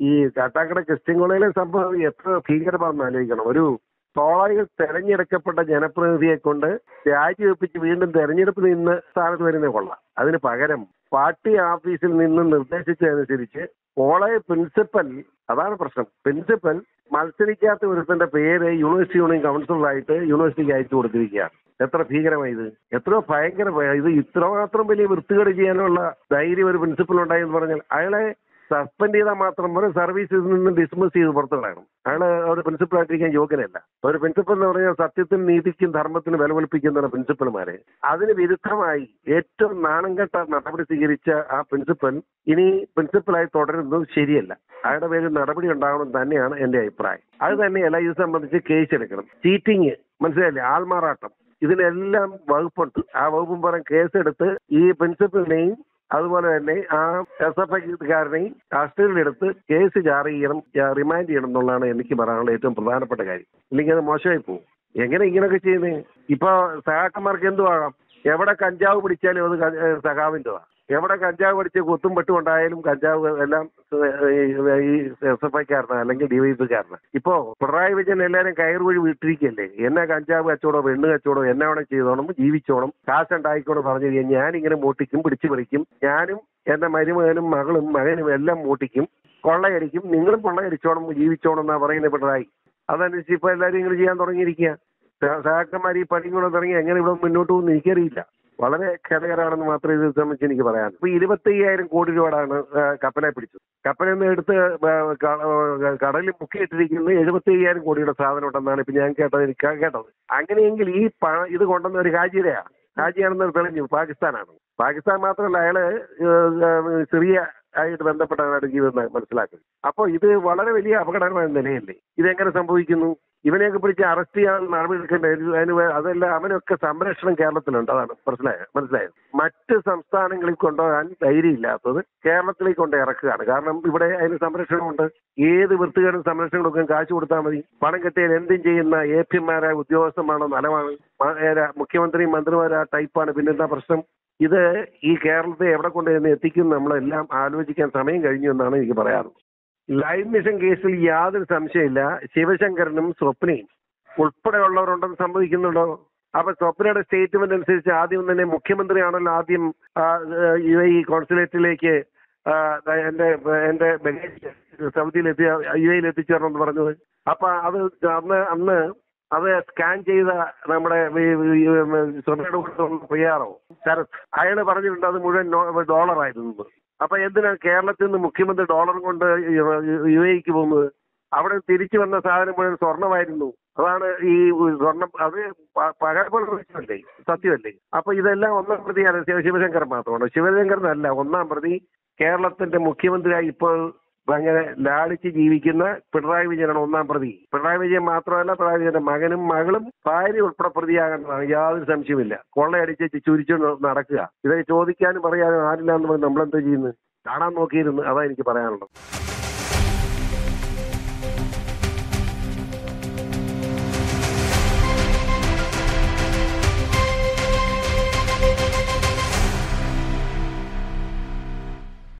ഈ കാട്ടാക്കട ക്രിസ്ത്യൻ കോളേജിലെ സംഭവം എത്ര ഭീകരമാണെന്ന് ആലോചിക്കണം. ഒരു സ്വാഭാവിക തെരഞ്ഞെടുക്കപ്പെട്ട ജനപ്രതിനിധിയെ കൊണ്ട് രാജിവെപ്പിച്ച് വീണ്ടും തെരഞ്ഞെടുപ്പ് നിന്ന് സ്ഥാനത്ത് വരുന്ന കൊള്ളാം. അതിന് പകരം പാർട്ടി ഓഫീസിൽ നിന്ന് നിർദ്ദേശിച്ചതനുസരിച്ച് കോളേജ് പ്രിൻസിപ്പൽ അതാണ് പ്രശ്നം പ്രിൻസിപ്പൽ മത്സരിക്കാത്ത ഒരുത്തന്റെ പേര് യൂണിവേഴ്സിറ്റി യൂണിയൻ കൗൺസിലറായിട്ട് യൂണിവേഴ്സിറ്റിക്ക് അയച്ചു കൊടുത്തിരിക്കുകയാണ്. എത്ര ഭീകരമായത് എത്ര ഭയങ്കര ഭയ- ഇത് ഇത്രമാത്രം വലിയ വൃത്തികേട് ചെയ്യാനുള്ള ധൈര്യം ഒരു പ്രിൻസിപ്പൽ ഉണ്ടായി എന്ന് പറഞ്ഞാൽ അയാളെ സസ്പെൻഡ് ചെയ്താൽ മാത്രം പോലെ സർവീസിൽ നിന്ന് ഡിസ്മിസ് ചെയ്ത് പുറത്തു കളയണം ഒരു പ്രിൻസിപ്പൽ ആയിട്ടിരിക്കാൻ യോഗ്യനല്ല ഒരു പ്രിൻസിപ്പൽ എന്ന് പറഞ്ഞാൽ സത്യത്തിന് നീതിക്കും ധർമ്മത്തിനും വില കൽപ്പിക്കുന്ന പ്രിൻസിപ്പൽമാരെ അതിന് വിരുദ്ധമായി ഏറ്റവും നാണംകെട്ട നടപടി സ്വീകരിച്ച ആ പ്രിൻസിപ്പൽ ഇനി പ്രിൻസിപ്പലായി തുടരുന്നത് ശരിയല്ല. അയാളുടെ പേരിൽ നടപടി ഉണ്ടാകണം തന്നെയാണ് എന്റെ അഭിപ്രായം. അത് തന്നെയല്ല ഇത് സംബന്ധിച്ച് കേസ് എടുക്കണം ചീറ്റിങ് മനസ്സിലായില്ലേ? ആൾമാറാട്ടം. ഇതിനെല്ലാം വകുപ്പുണ്ട്. ആ വകുപ്പും പറയാൻ കേസെടുത്ത് ഈ പ്രിൻസിപ്പലിനെയും അതുപോലെ തന്നെ ആ എസ് എഫ് ഐക്കാരനെയും കസ്റ്റഡിയിലെടുത്ത് കേസ് ചാർജ് ചെയ്യണം റിമാൻഡ് ചെയ്യണം എന്നുള്ളതാണ് എനിക്ക് പറയാനുള്ള ഏറ്റവും പ്രധാനപ്പെട്ട കാര്യം. ഇല്ലെങ്കിൽ അത് മോശമായി പോകും. എങ്ങനെ ഇങ്ങനെയൊക്കെ ചെയ്യുന്നത് ഇപ്പൊ സഹാക്കന്മാർക്ക് എന്തു ആകാം എവിടെ കഞ്ചാവ് പിടിച്ചാലും അത് ക- ഏഹ് സഖാവിന്റെതാ എവിടെ കഞ്ചാവ് പഠിച്ച് കുത്തും പെട്ടും ഉണ്ടായാലും കഞ്ചാവ് എല്ലാം ഈ എസ് എഫ് ഐക്കാരനാണ് അല്ലെങ്കിൽ ഡിവൈഎഫ്കാരനാണ് ഇപ്പോ പിണറായി വിജയൻ എല്ലാവരും കയറുവഴി വിട്ടിരിക്കല്ലേ? എന്നെ കഞ്ചാവ് കച്ചവടം പെണ്ണ് കച്ചവടം എന്നെ വേണം ചെയ്തോണം ജീവിച്ചോണം കാശുണ്ടായിക്കോണം പറഞ്ഞു കഴിഞ്ഞാൽ ഞാനിങ്ങനെ മൂട്ടിക്കും പിടിച്ചു പറിക്കും ഞാനും എന്റെ മരുമകനും മകളും മകനും എല്ലാം മൂട്ടിക്കും. കൊള്ളയടിക്കും. നിങ്ങളും കൊള്ളയടിച്ചോണം ജീവിച്ചോണം എന്നാ പറയുന്നത് പിണറായി. അതനുസരിച്ച് ഇപ്പൊ എല്ലാവരും ഇങ്ങനെ ചെയ്യാൻ തുടങ്ങിയിരിക്കുക സഹാക്കന്മാർ ഈ പണി കൂടെ തുടങ്ങി എങ്ങനെ ഇവിടെ മുന്നോട്ട് പോകുന്നു എനിക്കറിയില്ല. വളരെ ഖേദകരമാണെന്ന് മാത്രമേ ഇത് സംബന്ധിച്ച് എനിക്ക് പറയാൻ. ഇപ്പൊ ഇരുപത്തി അയ്യായിരം കോടി രൂപയാണ് കപ്പലെ പിടിച്ചത്. കപ്പലിൽ നിന്ന് എടുത്ത് കടലിൽ മുക്കിയിട്ടിരിക്കുന്നത് എഴുപത്തി അയ്യായിരം കോടിയുടെ സാധനം ഉണ്ടെന്നാണ് ഇപ്പൊ ഞാൻ കേട്ടത് എനിക്ക് കേട്ടത്. അങ്ങനെയെങ്കിൽ ഈ പണം ഇത് കൊണ്ടുവന്ന ഒരു ഹാജിരയാണ് ഹാജിയാണെന്ന് തെളിഞ്ഞു പാകിസ്ഥാനാണ്. പാകിസ്ഥാൻ മാത്രമല്ല അയാൾ സിറിയ ആയിട്ട് ബന്ധപ്പെട്ടവരുടെ ജീവിതം മനസ്സിലാക്കുന്നത്. അപ്പോൾ ഇത് വളരെ വലിയ അപകടകരമായ നിലയല്ലേ? ഇതെങ്ങനെ സംഭവിക്കുന്നു? ഇവനെയൊക്കെ പിടിച്ച് അറസ്റ്റ് ചെയ്യാൻ നടപടി എടുക്കേണ്ട അതിന് അതെല്ലാം അവനൊക്കെ സംരക്ഷണം കേരളത്തിലുണ്ട്. അതാണ് മനസ്സിലായത് മനസ്സിലായത്. മറ്റ് സംസ്ഥാനങ്ങളിൽ കൊണ്ടുപോകാൻ ധൈര്യമില്ലാത്തത് കേരളത്തിലേക്ക് കൊണ്ട് ഇറക്കുകയാണ്. കാരണം ഇവിടെ അതിന് സംരക്ഷണമുണ്ട്. ഏത് വൃത്തികേടും സംരക്ഷണം കൊടുക്കാൻ കാശ് കൊടുത്താൽ മതി. പണം കിട്ടിയാൽ എന്തും ചെയ്യുന്ന എ പിമാരായ ഉദ്യോഗസ്ഥന്മാരുടെ നിലമാണ് മുഖ്യമന്ത്രിയും മന്ത്രിമാരായ ടൈപ്പാണ് പിന്നെന്താ പ്രശ്നം? ഇത് ഈ കേരളത്തെ എവിടെ കൊണ്ട് എന്ന് എത്തിക്കും നമ്മളെല്ലാം ആലോചിക്കാൻ സമയം കഴിഞ്ഞു എന്നാണ് എനിക്ക് പറയാറ്. ലൈവ് മിഷൻ കേസിൽ യാതൊരു സംശയമില്ല. ശിവശങ്കരനും സ്വപ്നയും. ഉൾപ്പെടെയുള്ളവരുണ്ടെന്ന് സംഭവിക്കുന്നുണ്ടോ അപ്പൊ സ്വപ്നയുടെ സ്റ്റേറ്റ്മെന്റ് അനുസരിച്ച് ആദ്യം തന്നെ മുഖ്യമന്ത്രിയാണല്ലോ ആദ്യം യു എ ഇ കോൺസുലേറ്റിലേക്ക് എന്റെ എന്റെ ബഗേജ് സൗദിയിൽ എത്തിയ യു എയിൽ എത്തിച്ചേരണമെന്ന് പറഞ്ഞത്. അപ്പൊ അത് അന്ന് അന്ന് അത് സ്കാൻ ചെയ്ത നമ്മുടെ സ്വപ്നയുടെ പ്രിയാറോ? ശരത്. അയാൾ പറഞ്ഞിട്ടുണ്ട് അത് മുഴുവൻ ഡോളർ ആയിരുന്നു. അപ്പൊ എന്തിനാണ് കേരളത്തിൽ നിന്ന് മുഖ്യമന്ത്രി ഡോളർ കൊണ്ട് യു എക്ക് പോകുന്നത്? അവിടെ തിരിച്ചു വന്ന സാധനം മുഴുവൻ സ്വർണമായിരുന്നു അതാണ് ഈ സ്വർണം അത് പകർപ്പുള്ള സത്യമല്ലേ? അപ്പൊ ഇതെല്ലാം ഒന്നാം പ്രതിയാണ് ശിവശങ്കർ മാത്രമാണ്. ശിവശങ്കർ അല്ല ഒന്നാം പ്രതി കേരളത്തിന്റെ മുഖ്യമന്ത്രിയായി ഇപ്പോൾ അങ്ങനെ ലാളിച്ച് ജീവിക്കുന്ന പിണറായി വിജയനാണ് ഒന്നാം പ്രതി. പിണറായി വിജയൻ മാത്രമല്ല പിണറായി വിജയന്റെ മകനും മകളും ഭാര്യ ഉൾപ്പെടെ പ്രതിയാകേണ്ടതാണ്. യാതൊരു സംശയമില്ല കൊള്ളയടിച്ച് ചുരിച്ചു നടക്കുക. ഇതൊക്കെ ചോദിക്കാനും പറയാനും ആരില്ല എന്ന് പറഞ്ഞ് നമ്മളെന്താ ചെയ്യുന്നത്? കാണാൻ നോക്കിയിരുന്നു. അതാ എനിക്ക് പറയാനുള്ളത്.